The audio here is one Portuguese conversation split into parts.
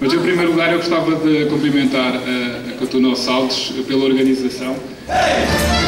Mas em primeiro lugar eu gostava de cumprimentar a, a Cotonou Saltos pela organização. Hey!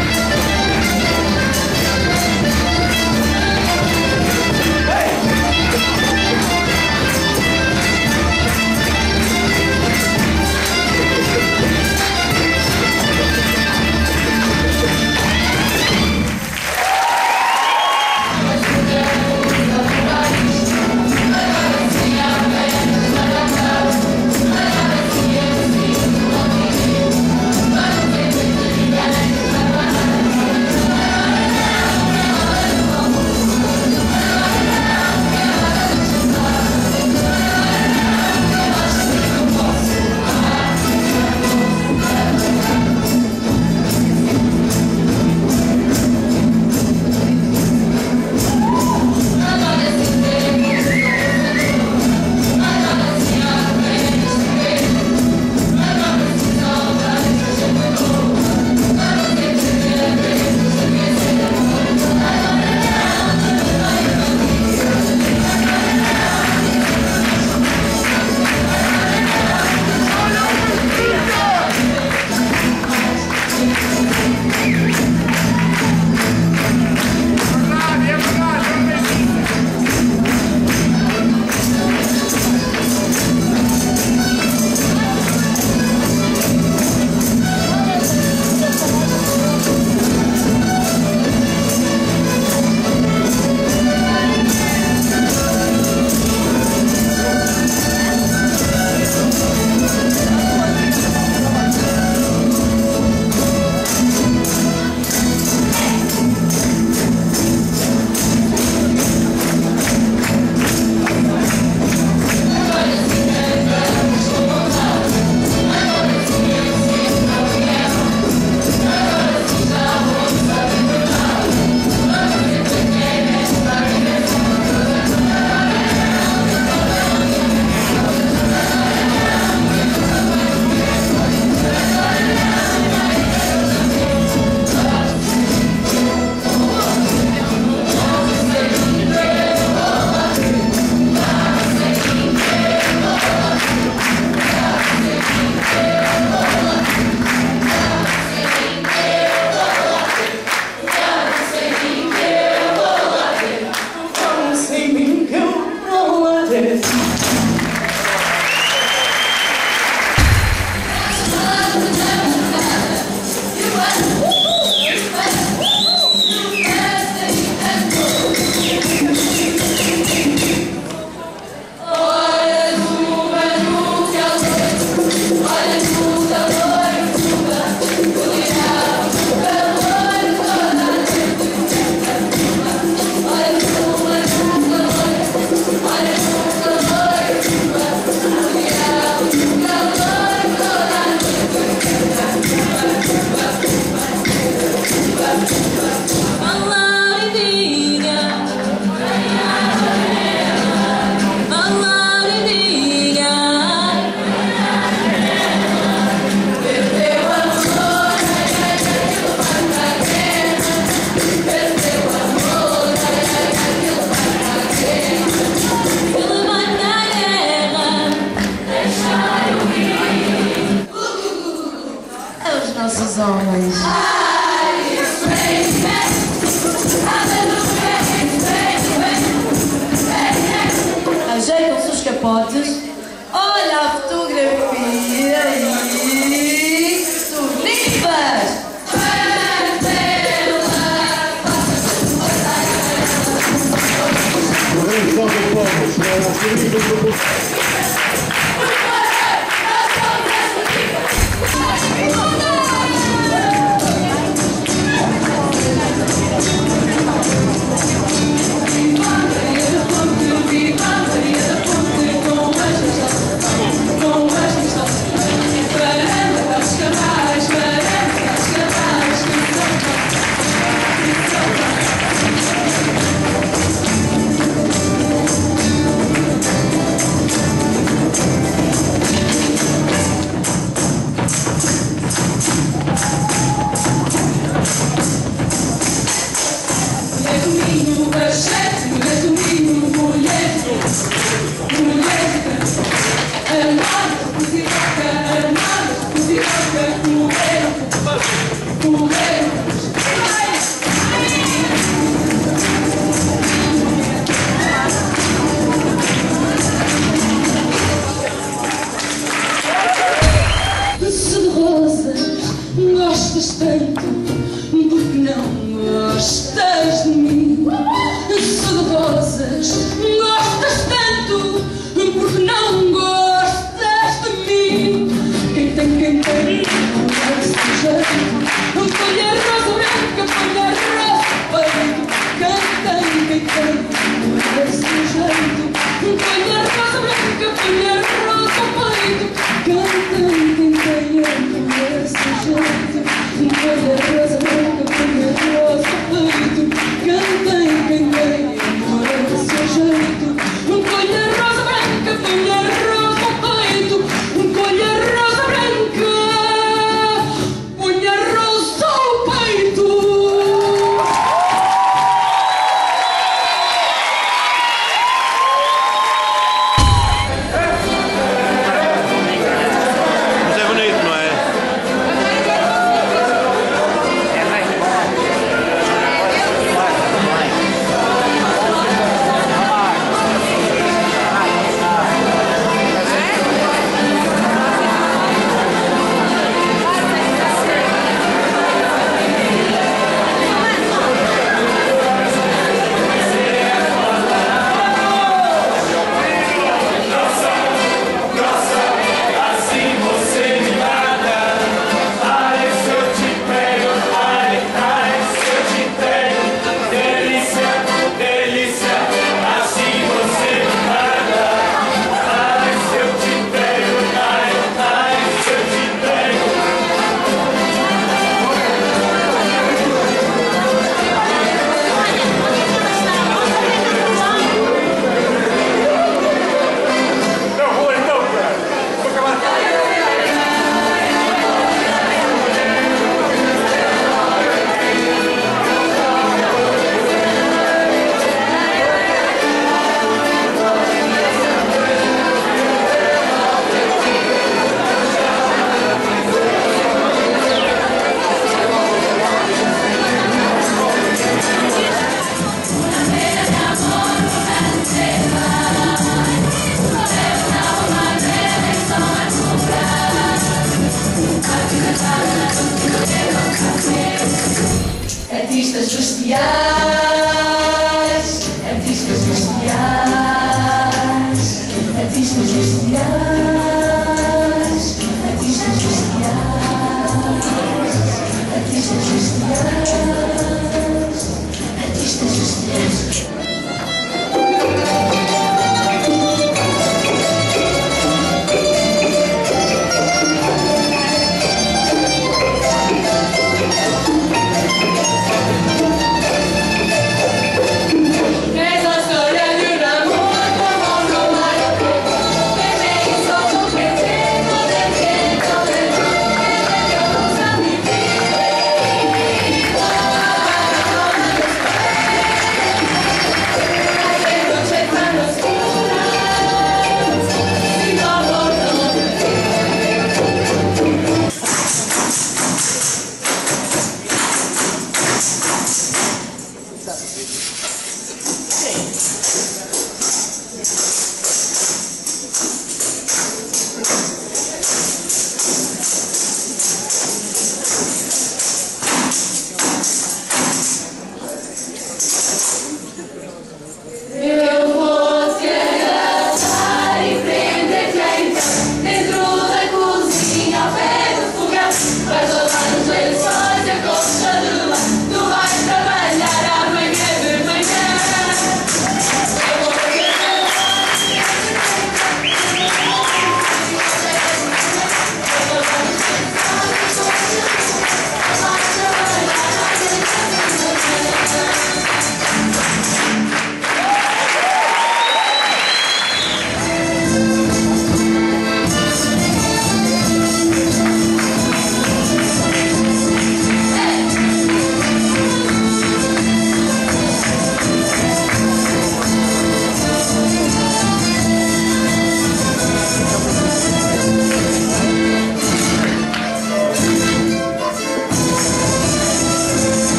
Yeah.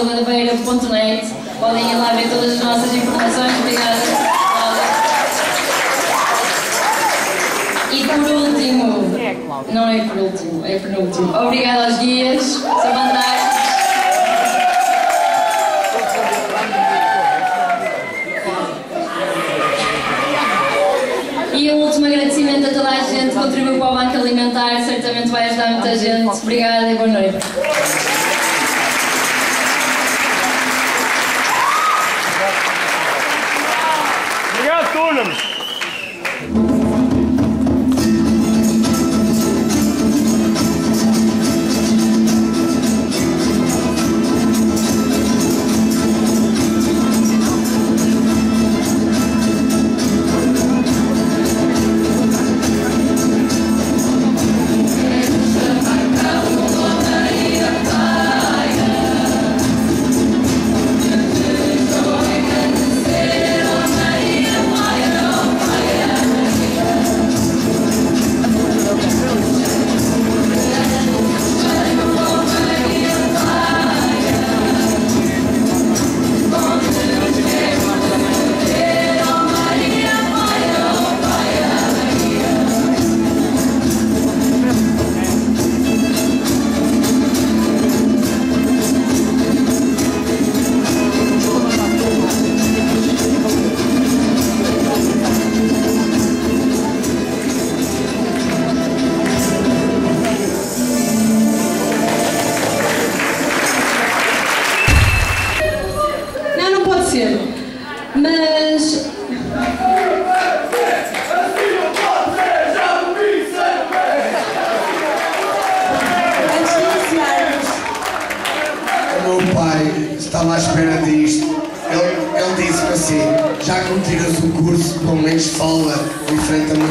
saltos.covadabeira.net. Podem ir lá ver todas as nossas informações. Obrigada. E por último, não é por último, é penúltimo. Obrigada aos guias, Sr. André. E um último agradecimento a toda a gente que contribuiu para o Banco Alimentar, certamente vai ajudar muita gente. Obrigada e boa noite.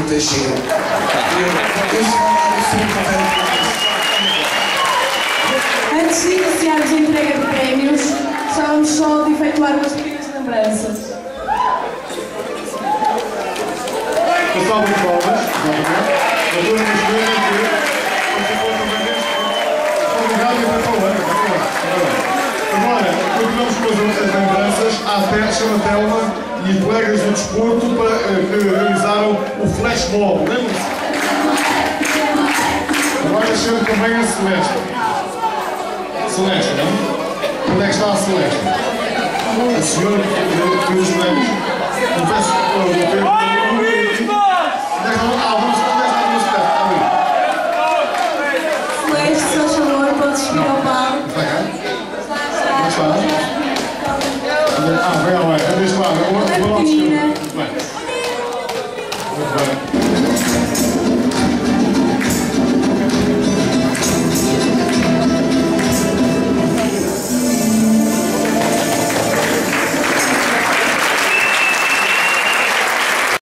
A. Eu, eu sobre antes de iniciarmos a entrega de prémios, gostávamos só de efetuar umas pequenas lembranças. Pessoal de provas, exatamente. A turma das coisas que Obrigado e vai para o ano. Agora, continuamos com as outras lembranças. Há até, chama Telma e colegas do desporto para, eh, que realizaram o flash mob. Lembram-se? Agora chamo também a Celeste. Celeste, não? Onde é que está a Celeste? A senhora que que os prémios.